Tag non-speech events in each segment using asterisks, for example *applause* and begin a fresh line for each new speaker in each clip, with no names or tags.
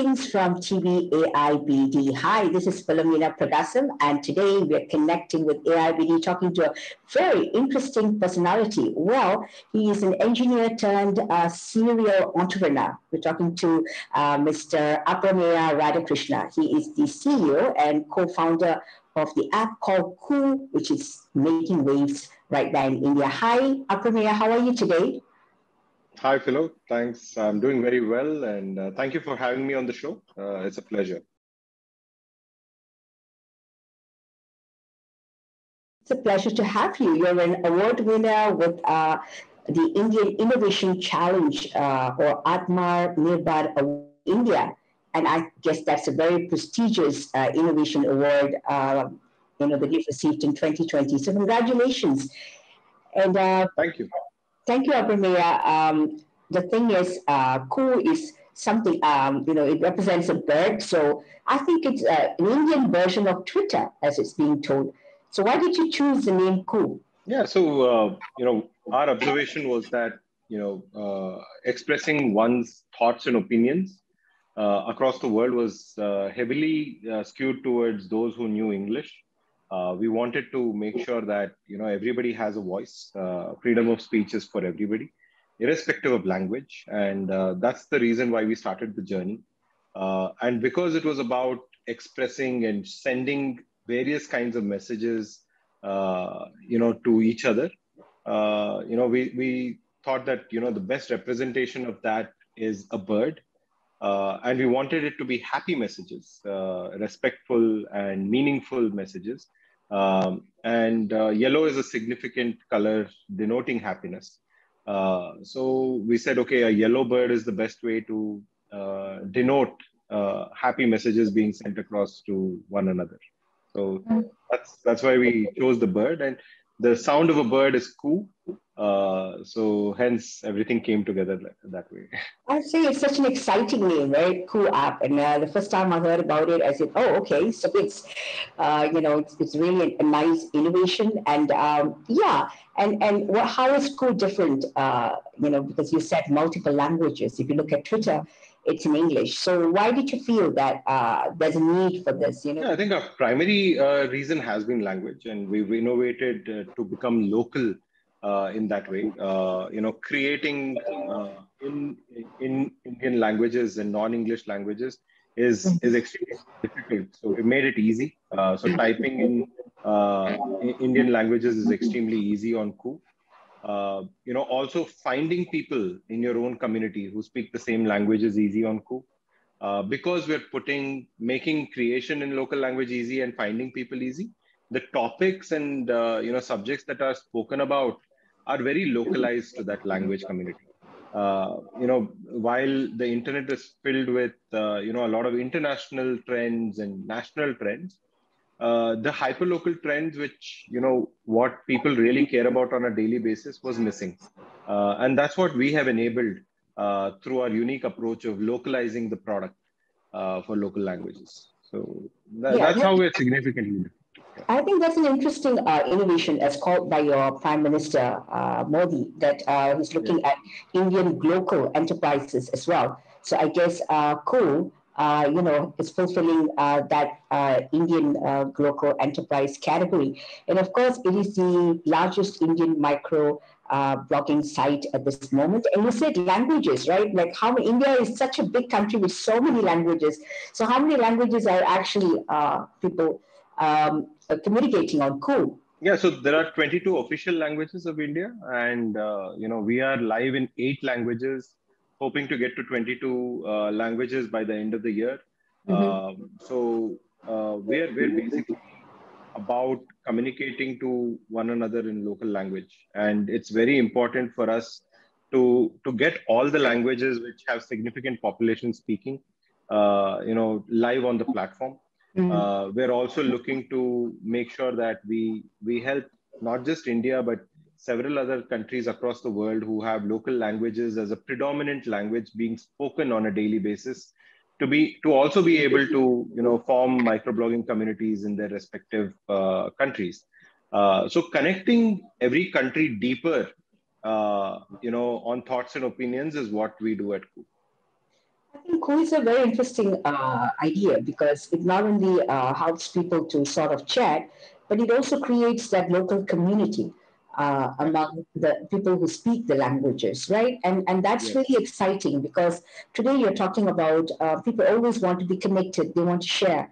Greetings from TVAIBD. Hi, this is Philomena Pragasam, and today we're connecting with AIBD, talking to a very interesting personality. Well, he is an engineer turned uh, serial entrepreneur. We're talking to uh, Mr. Aprameya Radhakrishna. He is the CEO and co-founder of the app called Koo, which is making waves right now in India. Hi, Aprameya, how are you today?
Hi, Philo. Thanks. I'm doing very well, and uh, thank you for having me on the show. Uh, it's a pleasure.
It's a pleasure to have you. You're an award winner with uh, the Indian Innovation Challenge uh, or Atma Nirbhar India. And I guess that's a very prestigious uh, innovation award uh, you know, that you've received in 2020. So congratulations.
And thank you
Thank you, Aprameya. Um, the thing is, uh, Koo is something, um, you know, it represents a bird. So I think it's uh, an Indian version of Twitter, as it's being told. So why did you choose the name Koo?
Yeah, so, uh, you know, our observation was that, you know, uh, expressing one's thoughts and opinions uh, across the world was uh, heavily skewed towards those who knew English uh, we wanted to make sure that you know everybody has a voice. Uh, freedom of speech is for everybody, irrespective of language, and uh, that's the reason why we started the journey. Uh, and because it was about expressing and sending various kinds of messages, uh, you know, to each other, uh, you know, we we thought that you know the best representation of that is a bird. and we wanted it to be happy messages, respectful and meaningful messages um, and uh, yellow is a significant color denoting happiness. Uh, so we said, okay, a yellow bird is the best way to uh, denote uh, happy messages being sent across to one another. So that's that's why we chose the bird, and the sound of a bird is Koo. Uh, so hence everything came together that way.
I say it's such an exciting name, right? Koo app. And uh, the first time I heard about it, I said, "Oh, okay." So it's, uh, you know, it's, it's really a, nice innovation, and um, yeah, and and what, how is Koo different? Uh, you know, because you said multiple languages. If you look at Twitter, it's in English. So why did you feel that uh, there's a need for this? You know,
yeah, I think our primary uh, reason has been language, and we've innovated uh, to become local uh, in that way. Uh, you know, creating uh, in in Indian languages and non-English languages is is extremely difficult. So we made it easy. so typing in Indian languages is extremely easy on Koo. Uh, you know, also finding people in your own community who speak the same language is easy on Koo. Uh, because we're putting, making creation in local language easy and finding people easy, the topics and, uh, you know, subjects that are spoken about are very localized to that language community. Uh, you know, while the internet is filled with, uh, you know, a lot of international trends and national trends, uh, the hyperlocal trends, which you know what people really care about on a daily basis, was missing, uh, and that's what we have enabled uh, through our unique approach of localizing the product uh, for local languages. So that, yeah, that's how we're significantly.
I think that's an interesting uh, innovation as called by your Prime Minister uh, Modi that uh, he's looking yeah. at Indian local enterprises as well. So I guess uh, Koo uh, you know, is fulfilling uh, that uh, Indian uh, local enterprise category. And of course, it is the largest Indian micro uh, blogging site at this moment. And you said languages, right? Like how India is such a big country with so many languages. So how many languages are actually uh, people um, communicating on Koo?
Yeah, so there are 22 official languages of India, and you know we are live in eight languages hoping to get to 22 uh, languages by the end of the year. Mm-hmm. Um, so uh, we're, we're basically about communicating to one another in local language. And it's very important for us to, to get all the languages which have significant population speaking, uh, you know, live on the platform. Mm-hmm. Uh, we're also looking to make sure that we, we help not just India, but several other countries across the world who have local languages as a predominant language being spoken on a daily basis to be to also be able to you know form microblogging communities in their respective uh, countries uh, so connecting every country deeper uh, you know on thoughts and opinions is what we do at Koo.
I think Koo is a very interesting uh, idea because it not only uh, helps people to sort of chat, but it also creates that local community uh, among the people who speak the languages, right? And and that's yes. really exciting because today you're talking about uh, people always want to be connected, they want to share,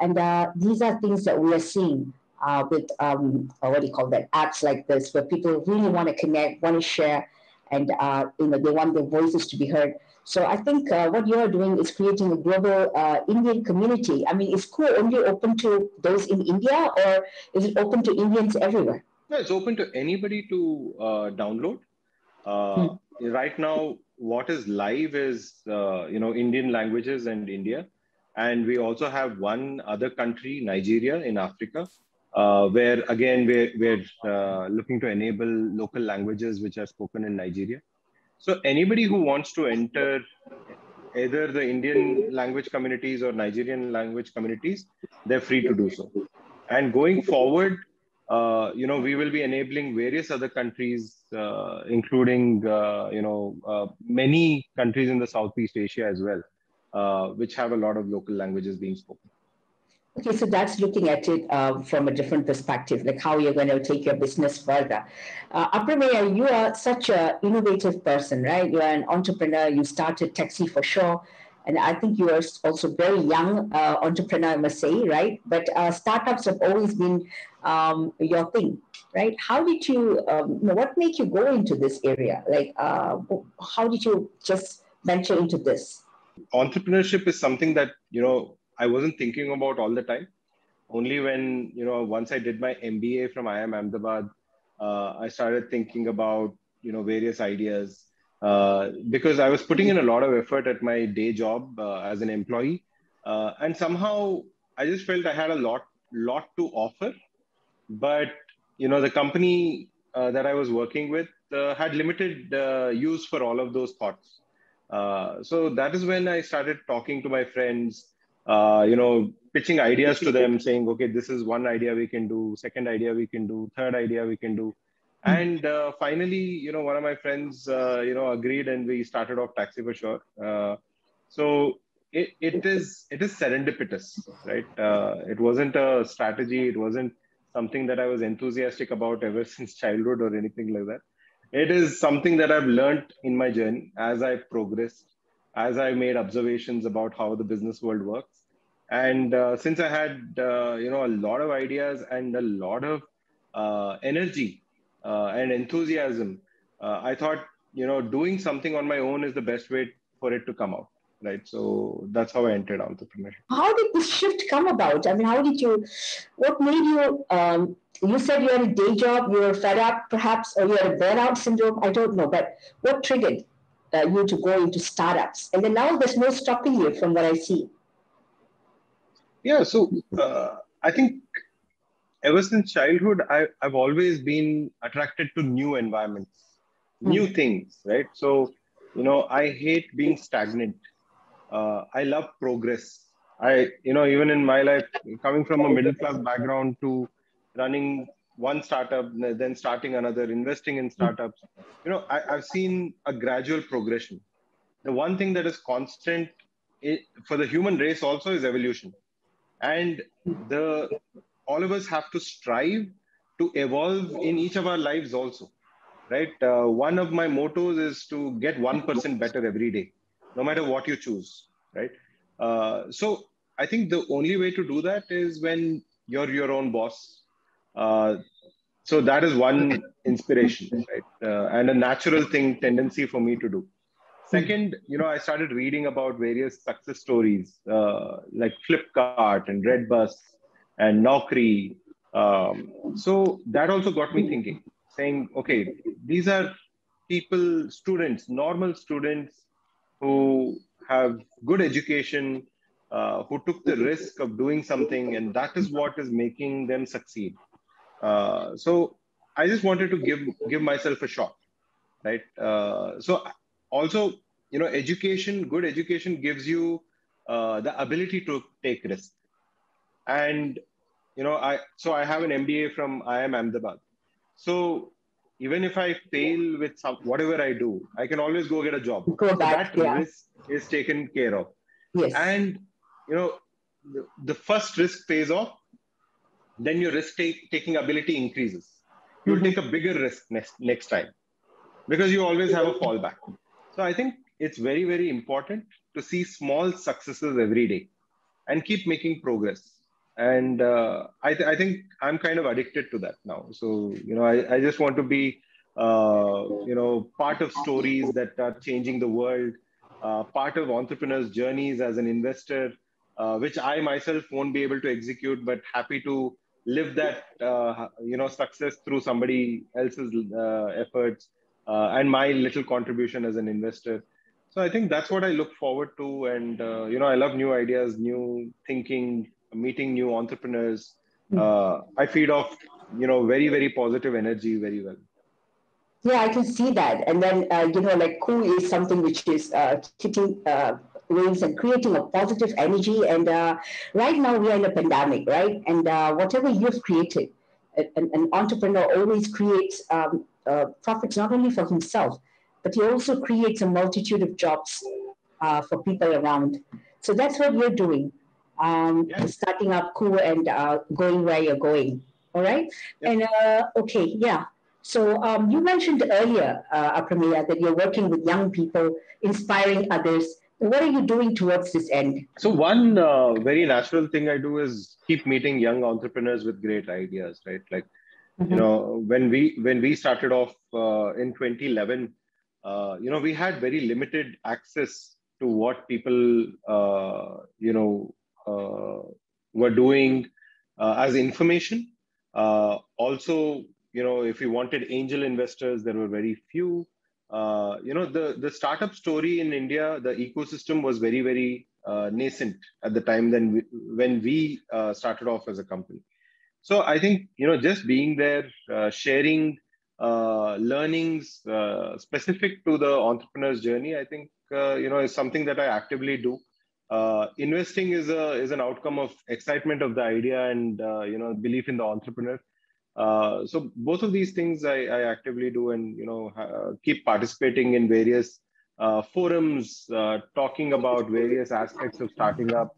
and uh, these are things that we are seeing uh, with um, what do you call that apps like this, where people really want to connect, want to share, and uh, you know they want their voices to be heard. So I think uh, what you are doing is creating a global uh, Indian community. I mean, is Koo only open to those in India, or is it open to Indians everywhere?
No, it's open to anybody to uh, download. Uh, hmm. Right now, what is live is uh, you know Indian languages and India, and we also have one other country, Nigeria in Africa, uh, where again we're, we're uh, looking to enable local languages which are spoken in Nigeria. So anybody who wants to enter either the Indian language communities or Nigerian language communities, they're free to do so. And going forward, uh, you know, we will be enabling various other countries, uh, including, uh, you know, uh, many countries in the Southeast Asia as well, uh, which have a lot of local languages being spoken.
Okay, so that's looking at it from a different perspective, like how you're going to take your business further. Uh, you are such an innovative person, right? You're an entrepreneur. You started TaxiForSure. And I think you are also very young uh, entrepreneur, I must say, right? But uh, startups have always been um, your thing, right? How did you, um, what made you go into this area? Like, uh, how did you just venture into this?
Entrepreneurship is something that, you know, I wasn't thinking about all the time. Only when, you know, once I did my MBA from IIM Ahmedabad, uh, I started thinking about, you know, various ideas uh, because I was putting in a lot of effort at my day job uh, as an employee. Uh, and somehow I just felt I had a lot, lot to offer. But, you know, the company uh, that I was working with uh, had limited use for all of those thoughts. so that is when I started talking to my friends, uh, you know, pitching ideas to them, saying, okay, this is one idea we can do, second idea we can do, third idea we can do. Hmm. And uh, finally, you know, one of my friends, uh, you know, agreed, and we started off TaxiForSure. Uh, so it, it is it is serendipitous, right? Uh, it wasn't a strategy. It wasn't something that I was enthusiastic about ever *laughs* since childhood or anything like that. It is something that I've learned in my journey as I progressed as I made observations about how the business world works. And uh, since I had uh, you know a lot of ideas and a lot of energy and enthusiasm, uh, I thought you know doing something on my own is the best way for it to come out. Right, so that's how I entered entrepreneurship.
How did this shift come about? I mean, how did you? What made you? Um, you said you had a day job, you were fed up, perhaps, or you had a burnout syndrome. I don't know, but what triggered uh, you to go into startups. And then now there's no stopping you from what I see.
Yeah, so uh, I think ever since childhood, I, I've always been attracted to new environments, mm-hmm. new things, right? So, you know, I hate being stagnant. Uh, I love progress. I, you know, even in my life, coming from a middle class background to running one startup, then starting another, investing in startups. You know, I, have seen a gradual progression. The one thing that is constant for the human race also is evolution, and the all of us have to strive to evolve in each of our lives also, right? Uh, one of my mottos is to get one percent better every day, no matter what you choose, right? Uh, so I think the only way to do that is when you're your own boss uh, so that is one inspiration, right? Uh, and a natural thing, tendency for me to do. Second, you know, I started reading about various success stories uh, like Flipkart and Redbus and Naukri. Um, so that also got me thinking, saying, okay, these are people, students, normal students who have good education, uh, who took the risk of doing something, and that is what is making them succeed. Uh, so I just wanted to give give myself a shot, right? Uh, so also, you know, education, good education gives you uh, the ability to take risk, and you know, I so I have an MBA from IIM Ahmedabad. So even if I fail with some whatever I do, I can always go get a job.
Go
so
back,
that
yeah.
risk is taken care of.
Yes.
And you know, the, the first risk pays off, then your risk take, taking ability increases. You'll
Mhm.
take a bigger risk next next time because you always have a fallback. So I think it's very very important to see small successes every day and keep making progress. And uh, I, th- I think I'm kind of addicted to that now. So you know, I, I just want to be uh, you know part of stories that are changing the world, uh, part of entrepreneurs' journeys as an investor, uh, which I myself won't be able to execute, but happy to live that uh, you know success through somebody else's uh, efforts and my little contribution as an investor. So I think that's what I look forward to, and you know I love new ideas, new thinking, meeting new entrepreneurs. Uh, I feed off you know very very positive energy very well.
Yeah, I can see that. And then, uh, you know, like Koo is something which is uh, hitting uh, waves and creating a positive energy. And uh, right now we are in a pandemic, right? And uh, whatever you've created, an, an entrepreneur always creates um, uh, profits not only for himself, but he also creates a multitude of jobs uh, for people around. So that's what you're doing, um,
Yeah.
starting up Koo and uh, going where you're going. All right.
Yeah.
And uh, okay, yeah. So um, you mentioned earlier, uh, that you're working with young people, inspiring others. What are you doing towards this end?
So one uh, very natural thing I do is keep meeting young entrepreneurs with great ideas, right? Like you know when we when we started off uh, in 2011 uh, you know we had very limited access to what people uh, you know were doing uh, as information. Uh, also you know if we wanted angel investors there were very few. Uh, you know the the startup story in india the ecosystem was very very uh, nascent at the time then we, when we uh, started off as a company. So I think you know just being there, uh, sharing uh, learnings uh, specific to the entrepreneur's journey, I think uh, you know is something that I actively do. Uh, investing is a is an outcome of excitement of the idea and uh, you know belief in the entrepreneur. Uh, so both of these things I, I actively do and you know uh, keep participating in various uh, forums, uh, talking about various aspects of starting up,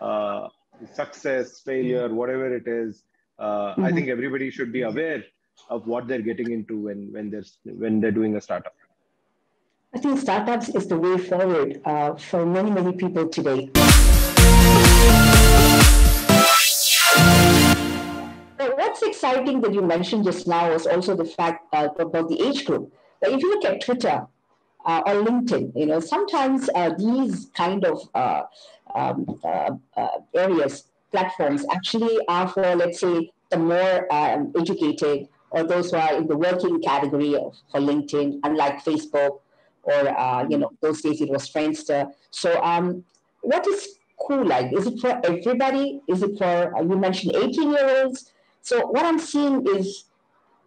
uh, success, failure, whatever it is uh, I think everybody should be aware of what they're getting into when when they're when they're doing a startup.
I think startups is the way forward uh, for many, many people today. But what's exciting that you mentioned just now is also the fact uh, about the age group. But if you look at Twitter uh, or LinkedIn, you know, sometimes uh, these kind of uh, um, uh, areas, platforms actually are for, let's say, the more um, educated or those who are in the working category of, for LinkedIn, unlike Facebook or, uh, you know, those days it was Friendster. So um, what is Koo like? Is it for everybody? Is it for, uh, you mentioned 18 year olds? So what I'm seeing is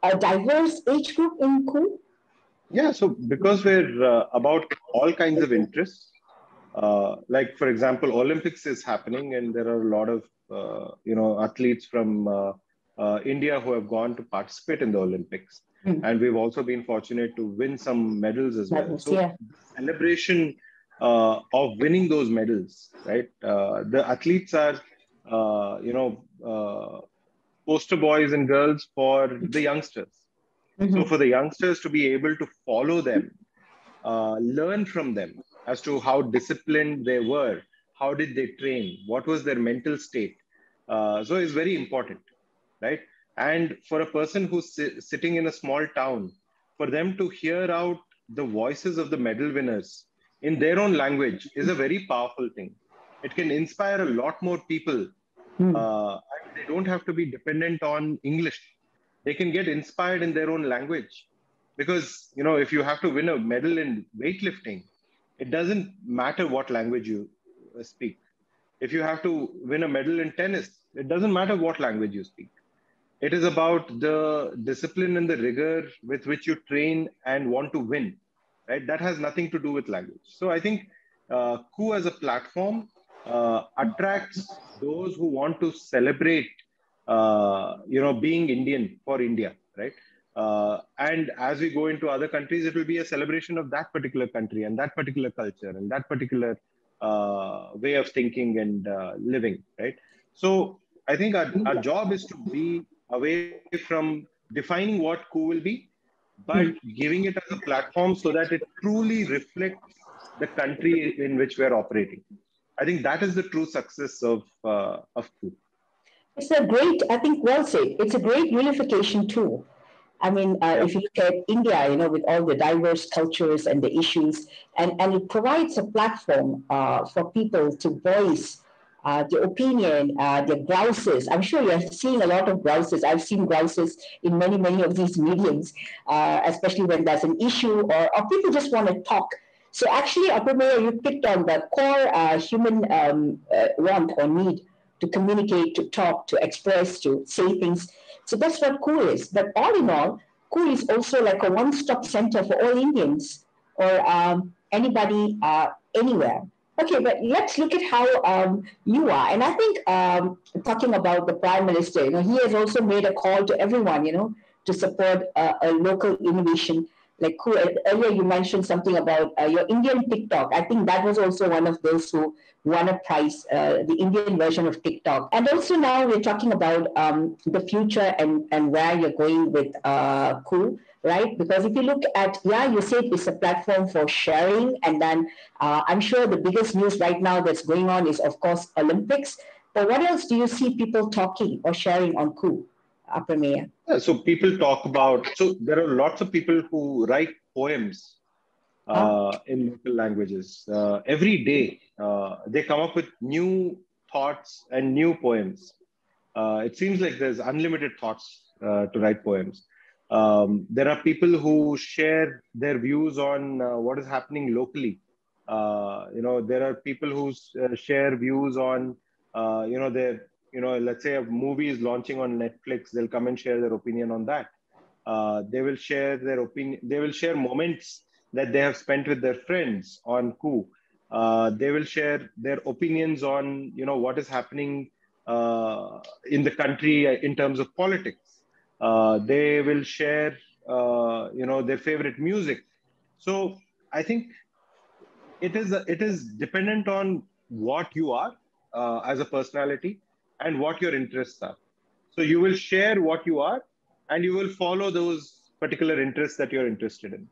a diverse age group in Koo.
Yeah, so because we're uh, about all kinds of interests, uh, like for example, Olympics is happening, and there are a lot of uh, you know athletes from uh, India who have gone to participate in the Olympics,
Mm.
and we've also been fortunate to win some medals as well. So
yeah.
celebration uh, of winning those medals, right? Uh, the athletes are, uh, you know, uh, poster boys and girls for the youngsters.
Mhm.
So for the youngsters to be able to follow them, uh, learn from them as to how disciplined they were, how did they train, what was their mental state. Uh, so it's very important, right? And for a person who's si- sitting in a small town, for them to hear out the voices of the medal winners in their own language is a very powerful thing. It can inspire a lot more people.
Hmm.
Uh, and they don't have to be dependent on English. They can get inspired in their own language. Because, you know, if you have to win a medal in weightlifting, it doesn't matter what language you uh, speak. If you have to win a medal in tennis, it doesn't matter what language you speak. It is about the discipline and the rigor with which you train and want to win, right? That has nothing to do with language. So I think uh, Koo as a platform uh, attracts those who want to celebrate, uh, you know, being Indian for India, right? Uh, and as we go into other countries, it will be a celebration of that particular country and that particular culture and that particular uh, way of thinking and uh, living, right? So I think our, our job is to be away from defining what Koo will be, but mm. giving it as a platform so that it truly reflects the country in which we're operating. I think that is the true success of, uh, of Koo.
It's a great, I think, well said. It's a great unification tool. I mean, uh, if you look at India, you know, with all the diverse cultures and the issues, and, and it provides a platform uh, for people to voice uh, their opinion, uh, their grouses. I'm sure you're seeing a lot of grouses. I've seen grouses in many, many of these mediums, uh, especially when there's an issue or, or people just want to talk. So actually, Aprameya, you picked on the core uh, human um, uh, want or need to communicate, to talk, to express, to say things. So that's what Koo is. But all in all, Koo is also like a one-stop center for all Indians or um, anybody uh, anywhere. Okay, but let's look at how um, you are. And I think um, talking about the Prime Minister, you know, he has also made a call to everyone, you know, to support uh, a local innovation. Like earlier, you mentioned something about uh, your Indian TikTok. I think that was also one of those who won a prize, uh, the Indian version of TikTok. And also now we're talking about um, the future and, and where you're going with uh, Koo right? Because if you look at, yeah, you said it's a platform for sharing. And then uh, I'm sure the biggest news right now that's going on is, of course, Olympics. But what else do you see people talking or sharing on Koo, Aprameya?
Yeah, so people talk about, so there are lots of people who write poems uh, in local languages. Uh, every day, uh, they come up with new thoughts and new poems. Uh, it seems like there's unlimited thoughts uh, to write poems. Um, there are people who share their views on uh, what is happening locally. Uh, you know, there are people who uh, share views on, uh, you know, their, you know, let's say a movie is launching on Netflix, they'll come and share their opinion on that. Uh, they will share their opinion. They will share moments that they have spent with their friends on Koo. Uh, they will share their opinions on, you know, what is happening in the country in terms of politics uh, they will share, uh, you know, their favorite music. So I think it is it is dependent on what you are uh, as a personality and what your interests are. So you will share what you are, and you will follow those particular interests that you're interested in.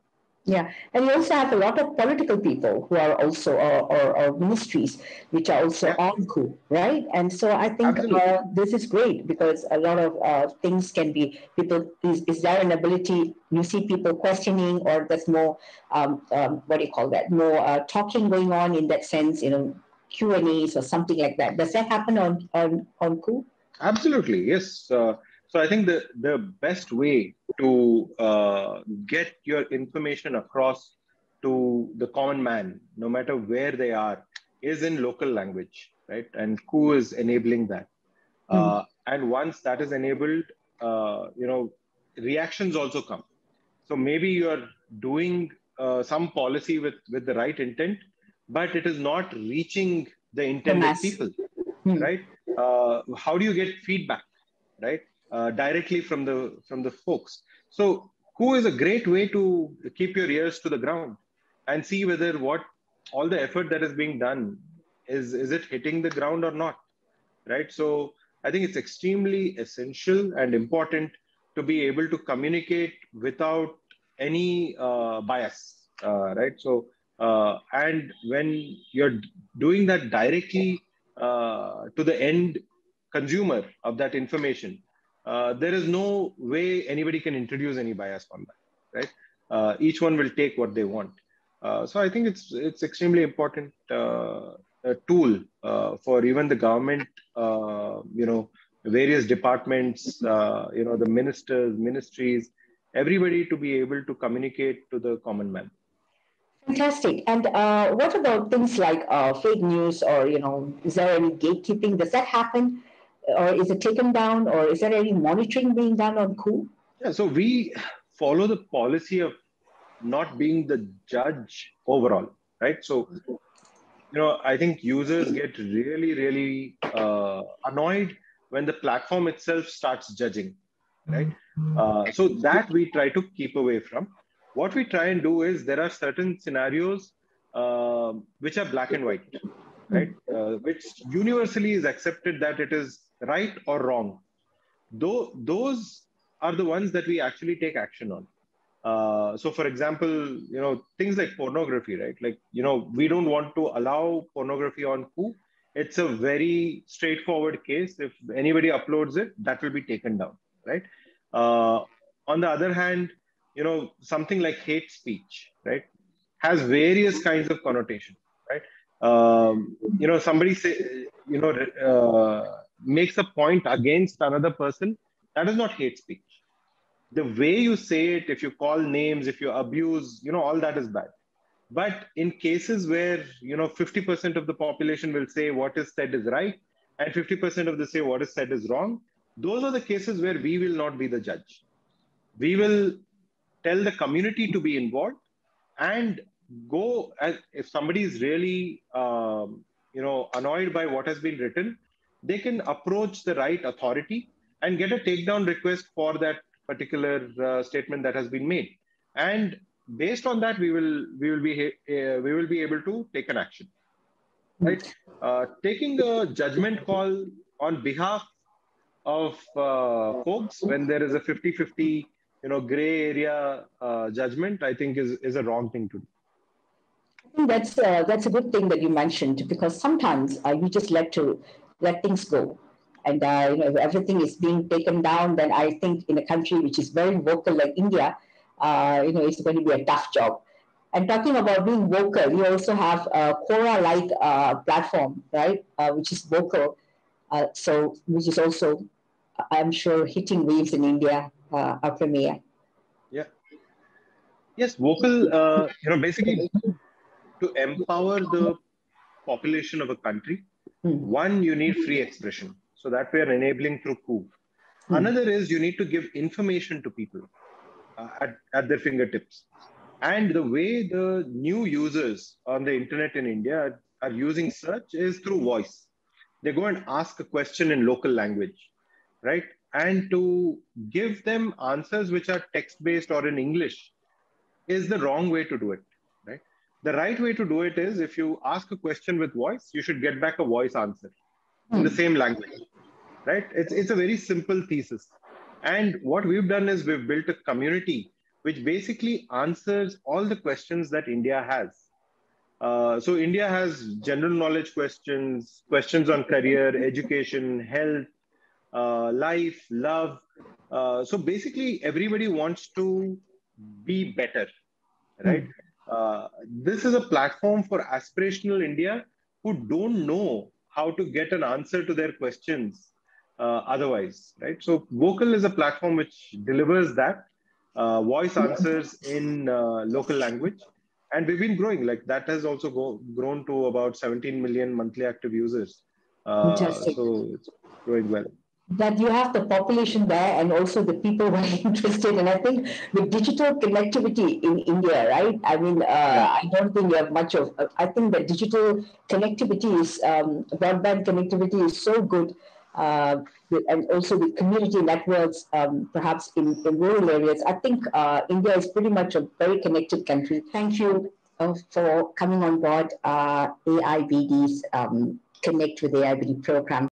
Yeah, and you also have a lot of political people who are also, or, or, or ministries, which are also yeah. on Koo, right? And so I think uh, this is great because a lot of uh, things can be, people, is, is there an ability, you see people questioning or there's more, um, um, what do you call that, more uh, talking going on in that sense, you know, Q&As or something like that. Does that happen on, on, on Koo?
Absolutely, yes. Uh, so I think the, the best way to uh, get your information across to the common man, no matter where they are, is in local language, right? And who is enabling that. Mm. Uh, and once that is enabled, uh, you know, reactions also come. So maybe you're doing uh, some policy with, with the right intent, but it is not reaching the intended people, mm. right? Uh, how do you get feedback, right? Uh, directly from the from the folks. So Koo is a great way to keep your ears to the ground and see whether what all the effort that is being done is is it hitting the ground or not, right? So I think it's extremely essential and important to be able to communicate without any uh, bias, uh, right? So uh, and when you're doing that directly uh, to the end consumer of that information, uh, there is no way anybody can introduce any bias on that, right? Uh, each one will take what they want. Uh, so I think it's it's extremely important uh, tool uh, for even the government, you know, various departments, you know, the ministers, ministries, everybody to be able to communicate to the common man.
Fantastic. And what about things like fake news or, you know, is there any gatekeeping? Does that happen? Or is it taken down or is there any monitoring being done on Koo?
Yeah, so we follow the policy of not being the judge overall, right? So, you know, I think users get really, really uh, annoyed when the platform itself starts judging. right? Uh, so that we try to keep away from. What we try and do is there are certain scenarios uh, which are black and white, right? Uh, which universally is accepted that it is right or wrong. Though those are the ones that we actually take action on. Uh, so, for example, you know things like pornography, right? Like you know we don't want to allow pornography on Koo. It's a very straightforward case. If anybody uploads it, that will be taken down, right? Uh, on the other hand, you know something like hate speech, right, has various kinds of connotation, right? Um, you know, somebody say, you know, uh, makes a point against another person. That is not hate speech the way you say it, if you call names, if you abuse, you know, all that is bad. But in cases where, you know, 50% of the population will say what is said is right, and 50% of the say what is said is wrong, those are the cases where we will not be the judge. We will tell the community to be involved and go as if somebody is really, um, you know, annoyed by what has been written, they can approach the right authority and get a takedown request for that particular uh, statement that has been made. And based on that we will we will be uh, we will be able to take an action. Right? Uh, taking a judgment call on behalf of uh, folks when there is a 50 50 you know gray area uh, judgment i think is is a wrong thing to do.
I think that's uh, that's a good thing that you mentioned because sometimes uh, you just let to let things go and uh, you know if everything is being taken down, then I think in a country which is very vocal like India, uh, you know, it's going to be a tough job. And talking about being vocal, you also have a Quora-like uh, platform, right, uh, which is Vokal. Uh, so, which is also, I'm sure, hitting waves in India, uh, Aprameya.
Yeah. Yes, Vokal. Uh, you know, basically, to empower the population of a country. One, you need free expression so that we are enabling through Koo. Hmm. Another is you need to give information to people uh, at, at their fingertips. And the way the new users on the internet in India are, are using search is through voice. They go and ask a question in local language, right? And to give them answers which are text based or in English is the wrong way to do it? The right way to do it is if you ask a question with voice, you should get back a voice answer in the hmm. same language right? It's, it's a very simple thesis. And what we've done is we've built a community which basically answers all the questions that India has. Uh, so India has general knowledge questions, questions on career, education, health, uh, life, love. Uh, so basically, everybody wants to be better, right? Mm. This is a platform for aspirational India who don't know how to get an answer to their questions uh, otherwise, right? So Vokal is a platform which delivers that uh, voice answers in uh, local language. And we've been growing, like that has also go, grown to about 17 million monthly active users. Uh, so it's growing well
that you have the population there and also the people who are *laughs* interested. And I think with digital connectivity in India, right? I mean, uh, yeah. I don't think you have much of. Uh, I think that digital connectivity is um, broadband connectivity is so good uh, and also the community networks, um, perhaps in, in rural areas. I think uh, India is pretty much a very connected country. Thank you uh, for coming on board uh, AIBD's um, Connect with AIBD program.